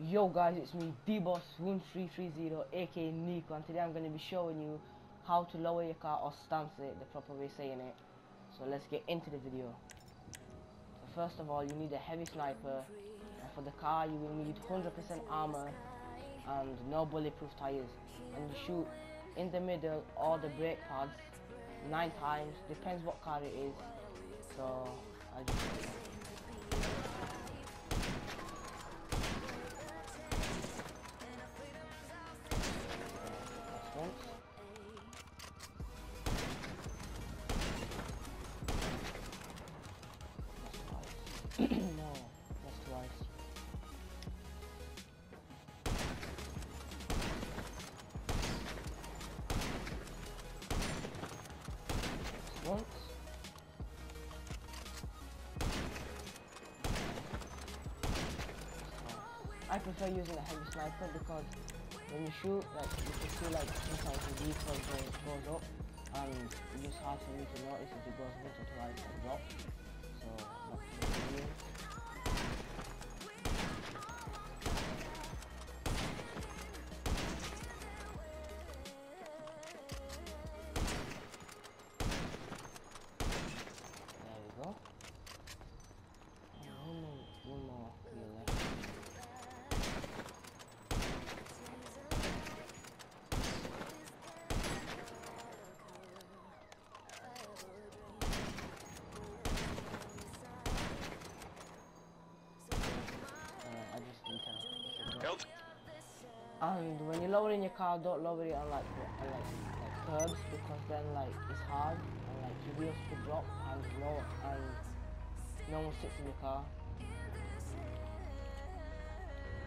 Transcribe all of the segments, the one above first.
Yo guys, it's me, DBoss1330 aka Nico and today I'm going to be showing you how to lower your car or stance it, the proper way saying it. So let's get into the video. So first of all, you need a heavy sniper. And for the car, you will need 100% armor and no bulletproof tires. And you shoot in the middle or the brake pads 9 times, depends what car it is. So, I just... I prefer using a heavy sniper because when you shoot, like you can see like sometimes the recoil goes, goes up and it's just hard for me to notice if it goes once or twice and drops. So not There Help. And when you're lowering your car, don't lower it on like on like, like curbs because then like it's hard and like your wheels could drop and no and no one sits in your car.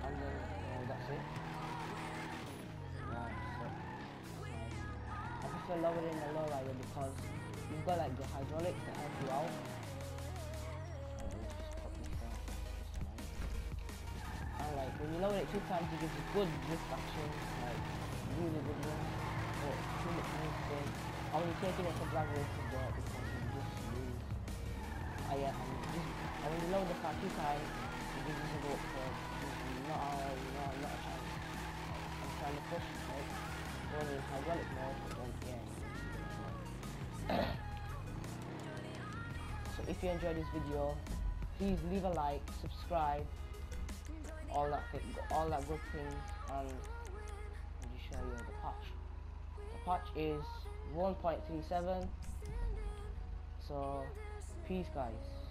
And then uh, that's it. Yeah, so. I prefer lowering the lowrider because you've got like the hydraulics that help you out. When you lower it two times, it gives you good drift action, like really good one. But too much. And when you're taking it for drag races, though, because you just lose. Ah yeah, and, just, and when you lower the car two times, it gives you a go curve. Not a, not, not a chance. I'm trying to push, it, like, going in hydraulic mode, yeah. so if you enjoyed this video, please leave a like, subscribe, all that thing, all that good things and me show you the patch. The patch is 1.37 so peace guys